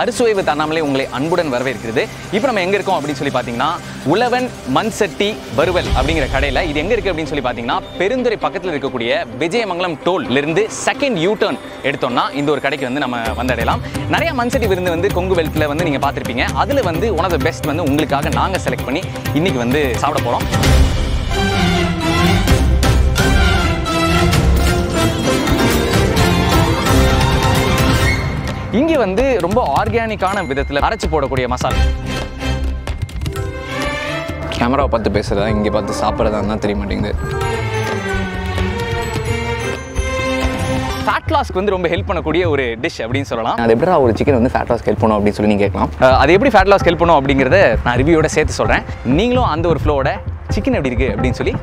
அறுசுவைவு தண்ணாமலே உங்களை அன்புடன் வரவேற்கிறது. இப்போ நம்ம எங்கே இருக்கோம் அப்படின்னு சொல்லி பார்த்தீங்கன்னா உழவன் மண் சட்டி வறுவல் அப்படிங்கிற கடையில் இது எங்கே இருக்குது அப்படின்னு சொல்லி பார்த்தீங்கன்னா பெருந்துறை பக்கத்தில் இருக்கக்கூடிய விஜயமங்கலம் டோல்ல இருந்து செகண்ட் யூ டர்ன் எடுத்தோம்னா இந்த ஒரு கடைக்கு வந்து நம்ம வந்தடையலாம். நிறைய மண் சட்டி விருந்து வந்து கொங்கு வெல்ட்டில் வந்து நீங்கள் பார்த்துருப்பீங்க. அதில் வந்து ஒன் ஆஃப் த பெஸ்ட் வந்து உங்களுக்காக நாங்கள் செலக்ட் பண்ணி இன்றைக்கி வந்து சாப்பிட போகிறோம் வந்து ரொம்ப ஆர்கானிக்கான விதத்தில் அரைச்சி போடக்கூடிய மசாலா. கேமராவை பார்த்து பேசுகிறதா இங்கே பார்த்து சாப்பிட்றதா தான் தெரிய மாட்டேங்குது. ஃபேட் லாஸ்க்கு வந்து ரொம்ப ஹெல்ப் பண்ணக்கூடிய ஒரு டிஷ் அப்படின்னு சொல்லலாம். அது எப்படிடா ஒரு சிக்கன் வந்து ஃபேட் லாஸ் ஹெல்ப் பண்ணும் அப்படின்னு சொல்லி நீங்கள் கேட்கலாம். அது எப்படி ஃபேட் லாஸ் ஹெல்ப் பண்ணும் அப்படிங்கிறத நான் ரிவ்யூவோட சேர்த்து சொல்கிறேன் நீங்களும் அந்த ஒரு ஃப்ளோவோட சிக்கன் எப்படி இருக்குது அப்படின்னு சொல்லி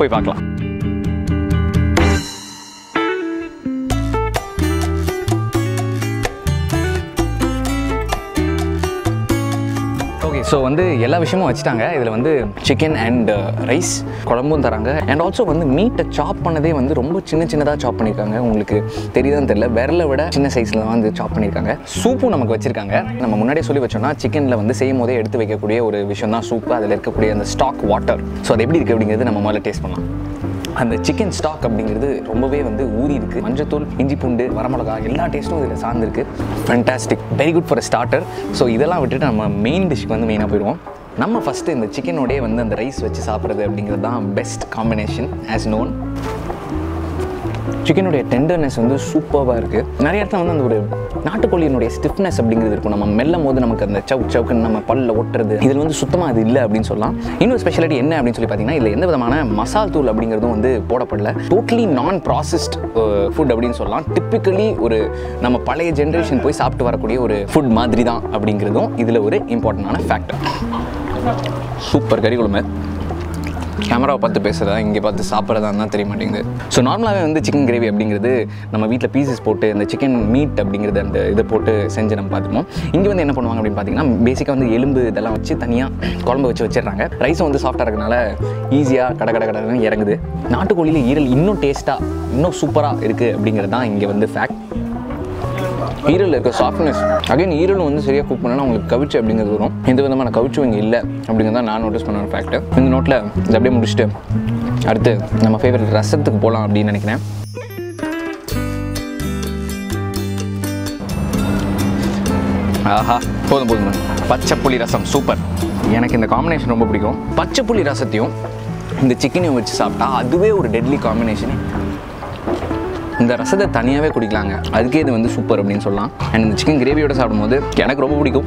போய் பார்க்கலாம். ஓகே ஸோ வந்து எல்லா விஷயமும் வச்சுட்டாங்க. இதில் வந்து சிக்கன் அண்ட் ரைஸ் குழம்பும் தராங்க. அண்ட் ஆல்சோ வந்து மீட்டை சாப் பண்ணதே வந்து ரொம்ப சின்ன சின்னதாக சாப் பண்ணியிருக்காங்க உங்களுக்கு தெரியுதான்னு தெரியல. விரலை விட சின்ன சைஸில் தான் வந்து சாப் பண்ணியிருக்காங்க சூப்பும் நமக்கு வச்சுருக்காங்க. நம்ம முன்னாடியே சொல்லி வச்சோம்னா சிக்கனில் வந்து செய்யும் போதே எடுத்து வைக்கக்கூடிய ஒரு விஷயம் தான் சூப்பு அதில் இருக்கக்கூடிய அந்த ஸ்டாக் வாட்டர் ஸோ அது எப்படி இருக்குது அப்படிங்கிறது நம்ம முதல்ல டேஸ்ட் பண்ணலாம். அந்த சிக்கன் ஸ்டாக் அப்படிங்கிறது ரொம்பவே வந்து ஊறி இருக்கு. மஞ்சத்தூள் இஞ்சி பூண்டு வரமிளகா எல்லா டேஸ்ட்டும் இதில் சார்ந்திருக்கு. Fantastic very good for starter so இதெல்லாம் விட்டுட்டு நம்ம மெயின் டிஷ்க்கு வந்து மெயினாக போயிடுவோம். நம்ம ஃபஸ்ட்டு இந்த சிக்கனோடே வந்து அந்த ரைஸ் வச்சு சாப்பிட்றது அப்படிங்கிறது தான் பெஸ்ட் காம்பினேஷன் ஆஸ் நோன் சிக்கனுடைய டெண்டர்னஸ் வந்து சூப்பராக இருக்குது நிறைய இடத்துல வந்து அந்த ஒரு நாட்டுக்கோழியினுடைய ஸ்டிஃப்னஸ் அப்படிங்கிறது இருக்கும். நம்ம மெல்லும் போது நமக்கு அந்த சவுக் சவுக்குன்னு நம்ம பல்ல ஒட்டுறது. இதில் வந்து சுத்தமாக அது இல்லை அப்படின்னு சொல்லலாம். இன்னொரு ஸ்பெஷாலிட்டி என்ன அப்படின்னு சொல்லி பார்த்தீங்கன்னா இதில் எந்த விதமான மசால் தூள் அப்படிங்கிறதும் வந்து போடப்படல. டோட்டலி நான் ப்ராசஸ்ட் ஃபுட் அப்படின்னு சொல்லலாம். டிப்பிக்கலி ஒரு நம்ம பழைய ஜென்ரேஷன் போய் சாப்பிட்டு வரக்கூடிய ஒரு ஃபுட் மாதிரி தான் அப்படிங்கிறதும் இதில் ஒரு இம்பார்ட்டண்டான ஃபேக்டர் சூப்பர் கறி குழம்பு. கேமராவை பார்த்து பேசுகிறதா இங்கே பார்த்து சாப்பிட்றதா தான் தெரிய மாட்டேங்குது ஸோ நார்மலாகவே வந்து சிக்கன் கிரேவி அப்படிங்கிறது நம்ம வீட்டில் பீசஸ் போட்டு இந்த சிக்கன் மீட் அப்படிங்கிறது அந்த இதை போட்டு செஞ்சு நம்ம பார்த்துப்போம். இங்கே வந்து என்ன பண்ணுவாங்க அப்படின்னு பார்த்தீங்கன்னா பேசிக்காக வந்து எலும்பு இதெல்லாம் வச்சு தனியாக குழம்பு வச்சு வச்சிடுறாங்க. ரைஸும் வந்து சாஃப்டாக இருக்கனால ஈஸியாக கட கட கடன்னு இறங்குது. நாட்டுக்கோழியில் ஈரல் இன்னும் டேஸ்ட்டாக இன்னும் சூப்பராக இருக்குது அப்படிங்கிறது தான் இங்கே வந்து ஃபேக்ட் ஈரல் இருக்க சாஃப்ட்னஸ் அகைன் ஈரலும் வந்து சரியாக குக் பண்ணனா உங்களுக்கு கவிச்சு அப்படிங்கிறது வரும். எந்த விதமான கவிச்சும் இங்கே இல்லை அப்படிங்கிறத நான் நோட்டீஸ் பண்ண ஒரு ஃபேக்ட் இந்த நோட்டில் இது அப்படியே முடிச்சுட்டு அடுத்து நம்ம ஃபேவரட் ரசத்துக்கு போகலாம் அப்படின்னு நினைக்கிறேன். ஆஹா போதும் போதும். பச்சை புளி ரசம் சூப்பர் எனக்கு இந்த காம்பினேஷன் ரொம்ப பிடிக்கும். பச்சை புளி ரசத்தையும் இந்த சிக்கனையும் வச்சு சாப்பிட்டா அதுவே ஒரு டெட்லி காம்பினேஷன் இந்த ரசத்தை தனியாகவே குடிக்கலாங்க. அதுக்கே இது வந்து சூப்பர் அப்படின்னு சொல்லலாம். அண்ட் இந்த சிக்கன் கிரேவியோட சாப்பிடும்போது எனக்கு ரொம்ப பிடிக்கும்.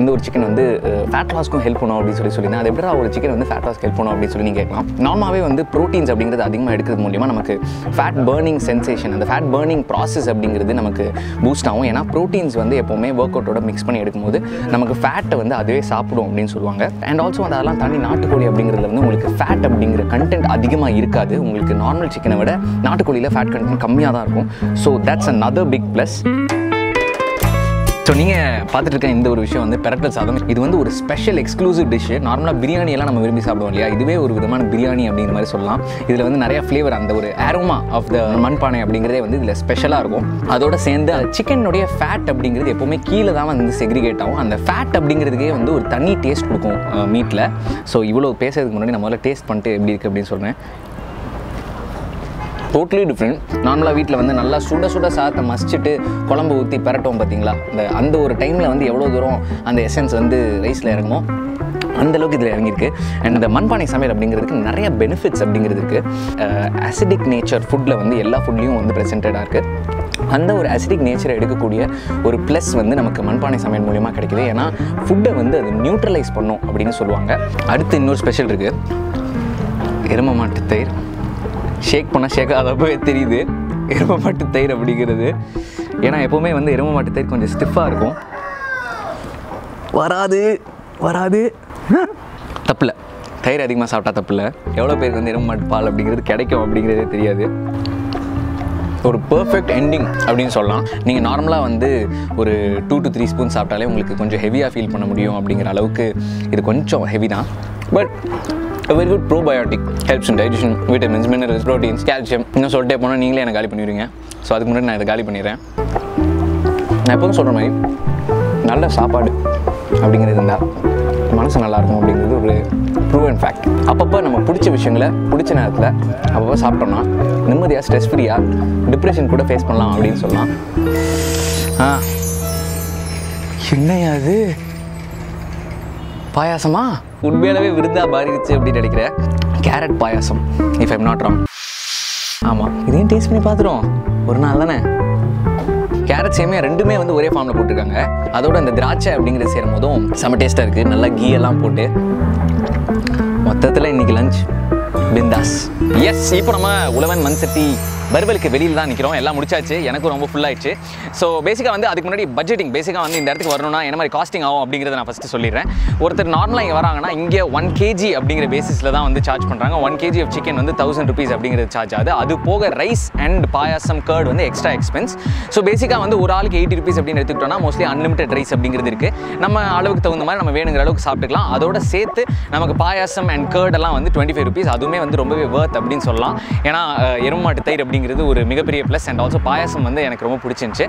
இந்த ஒரு சிக்கன் வந்து ஃபேட் லாஸ்க்கும் ஹெல்ப் பண்ணும் அப்படின்னு சொல்லி சொல்லியிருந்தேன் அது எப்படி ஒரு சிக்கன் வந்து ஃபேட் லாஸ்க்கு ஹெல்ப் பண்ணும் அப்படின்னு சொல்லி நீங்கள் கேட்கலாம். நார்மலாகவே வந்து ப்ரோட்டீன்ஸ் அப்படிங்கிறது அதிகமாக எடுக்கிறது மூலியமாக நமக்கு ஃபேட் பர்னிங் சென்சேஷன் அந்த ஃபேட் பர்னிங் ப்ராசஸ் அப்படிங்கிறது நமக்கு பூஸ்ட் ஆகும். ஏன்னா ப்ரோட்டீன்ஸ் வந்து எப்போவுமே ஒர்க் அவுட்டோட மிக்ஸ் பண்ணி எடுக்கும்போது நமக்கு ஃபேட்டை வந்து அதுவே சாப்பிடும் அப்படின்னு சொல்லுவாங்க. அண்ட் ஆல்சோ அதெல்லாம் தாண்டி நாட்டுக்கோழி அப்படிங்கிறதுல வந்து உங்களுக்கு ஃபேட் அப்படிங்கிற கண்டென்ட் அதிகமாக இருக்காது. உங்களுக்கு நார்மல் சிக்கனை விட நாட்டுக்கோழியில் ஃபேட் கண்டென்ட் கம்மியாக தான் இருக்கும். So that's another big plus so நீங்கள் பார்த்துட்டு இருக்க இந்த ஒரு விஷயம் வந்து பெரட்டல் சாதம். இது வந்து ஒரு ஸ்பெஷல் எக்ஸ்க்ளூசிவ் டிஷ்ஷு நார்மலாக பிரியாணி எல்லாம் நம்ம விரும்பி சாப்பிடுவோம் இல்லையா? இதுவே ஒரு விதமான பிரியாணி அப்படிங்கிற மாதிரி சொல்லலாம். இதில் வந்து நிறைய ஃப்ளேவர் அந்த ஒரு ஆரோமா ஆஃப் த மண்பானை அப்படிங்கிறதே வந்து இதில் ஸ்பெஷலாக இருக்கும். அதோட சேர்ந்து சிக்கனுடைய ஃபேட் அப்படிங்கிறது எப்போவுமே கீழே தான் வந்து செக்ரிகேட் ஆகும். அந்த ஃபேட் அப்படிங்கிறதுக்கே வந்து ஒரு தனி டேஸ்ட் கொடுக்கும் மீட்டில் ஸோ இவ்வளோ பேசுறதுக்கு முன்னாடி நான் முதல்ல டேஸ்ட் பண்ணிட்டு எப்படி இருக்குது அப்படின்னு சொல்கிறேன் டோட்டலி டிஃப்ரெண்ட் நார்மலாக வீட்டில் வந்து நல்லா சுட சுட சாதத்தை மசிச்சுட்டு குழம்பு ஊற்றி பெரட்டோம் பார்த்தீங்களா இந்த அந்த ஒரு டைமில் வந்து எவ்வளோ தூரம் அந்த எசன்ஸ் வந்து ரைஸில் இறங்குமோ அந்த அளவுக்கு இதில் இறங்கியிருக்கு. அண்ட் இந்த மண்பானை சமையல் அப்படிங்கிறதுக்கு நிறைய பெனிஃபிட்ஸ் அப்படிங்கிறது இருக்குது அசிடிக் நேச்சர் ஃபுட்டில் வந்து எல்லா ஃபுட்லேயும் வந்து ப்ரெசென்டடாக இருக்குது அந்த ஒரு அசிடிக் நேச்சரை எடுக்கக்கூடிய ஒரு ப்ளஸ் வந்து நமக்கு மண்பானை சமையல் மூலியமாக கிடைக்குது. ஏன்னா ஃபுட்டை வந்து அது நியூட்ரலைஸ் பண்ணும் அப்படின்னு சொல்லுவாங்க. அடுத்து இன்னொரு ஸ்பெஷல் இருக்குது எரும மாட்டு தயிர். ஷேக் பண்ணால் ஷேக் ஆகாதப்பவே தெரியுது. எரும மாட்டு தயிர் அப்படிங்கிறது. ஏன்னா எப்போவுமே வந்து எரும மாட்டு தயிர் கொஞ்சம் ஸ்டிஃபாக இருக்கும். வராது வராது. தப்பில்ல தயிர் அதிகமாக சாப்பிட்டா தப்பில்ல எவ்வளோ பேருக்கு வந்து எரும மாட்டு பால் அப்படிங்கிறது கிடைக்கும் அப்படிங்கிறதே தெரியாது. ஒரு பர்ஃபெக்ட் எண்டிங் அப்படின்னு சொல்லலாம். நீங்கள் நார்மலாக வந்து ஒரு டூ டு த்ரீ ஸ்பூன் சாப்பிட்டாலே உங்களுக்கு கொஞ்சம் ஹெவியாக ஃபீல் பண்ண முடியும் அப்படிங்கிற அளவுக்கு இது கொஞ்சம் ஹெவி தான். But very good probiotic helps in digestion vitamins minerals proteins calcium இன்னும் சொல்லிட்டே போனால் நீங்களே எனக்கு காலி பண்ணிடுவீங்க. ஸோ அதுக்கு முன்னாடி நான் இதை காலி பண்ணிடுறேன். நான் எப்போதும் சொல்கிற மாதிரி நல்ல சாப்பாடு அப்படிங்கிறது இருந்தால் மனசு நல்லாயிருக்கும் அப்படிங்கிறது ஒரு ப்ரூவன் ஃபேக்ட் அப்பப்போ நம்ம பிடிச்ச விஷயங்களை பிடிச்ச நேரத்தில் அப்பப்போ சாப்பிட்டோம்னா நிம்மதியாக ஸ்ட்ரெஸ் ஃப்ரீயாக டிப்ரெஷன் கூட ஃபேஸ் பண்ணலாம் அப்படின்னு சொல்லலாம். ஆ. என்னையா அது பாயாசமா? உண்மையாலவே விருந்தா மாறிடுச்சு அப்படின்னு நினைக்கிறேன். Carrot payasam if I'm not wrong ஆமாம் இதையும் டேஸ்ட் பண்ணி பார்த்துருவோம். ஒரு நாள் தானே? கேரட் சேமியா ரெண்டுமே வந்து ஒரே ஃபார்மில் போட்டிருக்காங்க. அதோட அந்த திராட்சை அப்படிங்கிறது சேரும் போதும் செம டேஸ்ட்டாக இருக்குது நல்லா கீ எல்லாம் போட்டு. மொத்தத்தில் இன்னைக்கு லஞ்ச் பிந்தாஸ். எஸ் இப்போ நம்ம உழவன் மண் சட்டி வெளியில் தான் நிற்கிறோம் எல்லாம் முடிச்சாச்சு. எனக்கும் ரொம்ப full ஸோ பேசிக்காக வந்து அதுக்கு முன்னாடி பட்ஜெட்டிங் பேசிக்காக வந்து இந்த இடத்துக்கு வரணும்னா என்ன மாதிரி காஸ்டிங் ஆகும் அப்படிங்கிறத நான் ஃபஸ்ட்டு சொல்லிடுறேன். ஒருத்தர் நார்மலாக இங்கே வராங்கன்னா இங்கே ஒன் கேஜி அப்படிங்கிற பேசிஸில் தான் வந்து சார்ஜ் பண்ணுறாங்க ஒன் கேஜி ஆஃப் சிக்கன் வந்து தௌசண்ட் ருபீஸ் அப்படிங்கிறது சார்ஜ் ஆகுது. அது போக ரைஸ் அண்ட் பாயாசம் கர்ட் வந்து எக்ஸ்ட்ரா எக்ஸ்பென்ஸ் ஸோ பேசிக்காக வந்து ஒரு ஆளுக்கு எயிட்டி ருபீஸ் அப்படின்னு எடுத்துக்கிட்டோம்னா மோஸ்ட்லி அன்லிமிட்டட் ரைஸ் அப்படிங்கிறது இருக்குது நம்ம அளவுக்கு தகுந்த மாதிரி நம்ம வேணுங்கிற அளவுக்கு சாப்பிட்டுக்கலாம். அதோட சேர்த்து நமக்கு பாயாசம் அண்ட் கர்டெல்லாம் வந்து டுவெண்ட்டி ஃபைவ் ருபீஸ் அதுவுமே வந்து ரொம்பவே வேர்த் அப்படின்னு சொல்லலாம். ஏன்னா எருமாட்டு தயிர் அப்படிங்கிறது ஒரு மிகப்பெரிய ப்ளஸ் அண்ட் ஆல்சோ பாயாசம் வந்து எனக்கு ரொம்ப பிடிச்சிருந்துச்சு.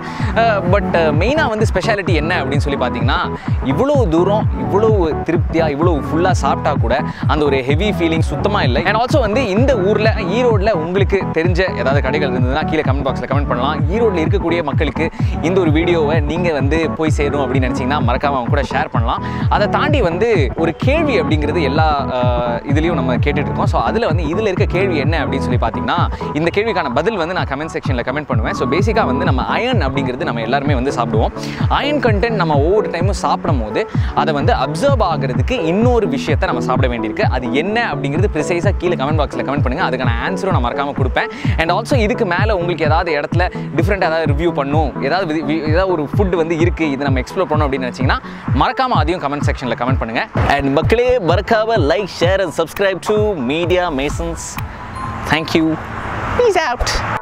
பட் மெயினாக வந்து ஸ்பெஷாலிட்டி என்ன அப்படின்னு சொல்லி பார்த்தீங்கன்னா இவ்வளோ தூரம் இவ்வளோ திருப்தியாக இவ்வளோ ஃபுல்லாக சாப்பிட்டா கூட அந்த ஒரு ஹெவி ஃபீலிங் சுத்தமாக இல்லை. அண்ட் ஆல்சோ வந்து இந்த ஊரில் ஈரோடில் உங்களுக்கு தெரிஞ்ச ஏதாவது கடைகள் இருந்ததுன்னா கீழே கமெண்ட் பாக்ஸில் கமெண்ட் பண்ணலாம். ஈரோட்டில் இருக்கக்கூடிய மக்களுக்கு இந்த ஒரு வீடியோவை நீங்கள் வந்து போய் சேரும் அப்படின்னு நினச்சிங்கன்னா மறக்காமல் அவங்க கூட ஷேர் பண்ணலாம். அதை தாண்டி வந்து ஒரு கேள்வி அப்படிங்கிறது எல்லா இதுலேயும் நம்ம கேட்டுட்டு இருக்கோம். ஸோ அதில் வந்து இதில் இருக்க கேள்வி என்ன அப்படின்னு சொல்லி பார்த்தீங்கன்னா இந்த கேள்விக்கான பதில் வந்து நான் கமெண்ட் செக்ஷனில் கமெண்ட் பண்ணுவேன். ஸோ பேசிக்காக வந்து நம்ம அயன் அப்படிங்கிறது நம்ம எல்லாருமே வந்து சாப்பிடுவோம். அயன் கண்டென்ட் நம்ம ஒவ்வொரு டைமும் சாப்பிடும் போது அதை வந்து அப்சர்வ் ஆகிறதுக்கு இன்னொரு விஷயத்தை நம்ம சாப்பிட வேண்டியிருக்கு. அது என்ன அப்படிங்கிறது ப்ரிசைஸாக கீழே கமெண்ட் பாக்ஸில் கமெண்ட் பண்ணுங்கள் அதுக்கான ஆன்சரும் நான் மறக்காமல் கொடுப்பேன். அண்ட் ஆல்சோ இதுக்கு மேலே உங்களுக்கு ஏதாவது இடத்துல டிஃப்ரெண்ட் ஏதாவது ரிவ்யூ பண்ணும் ஏதாவது ஏதாவது ஒரு ஃபுட் வந்து இருக்குது இது நம்ம எக்ஸ்ப்ளோர் பண்ணணும் அப்படின்னு நினச்சிங்கன்னா மறக்காமல் அதையும் கமெண்ட் செக்ஷனில் கமெண்ட் பண்ணுங்கள் அண்ட் மக்களே மறக்காமல் like share and subscribe to Media Masons thank you He's out.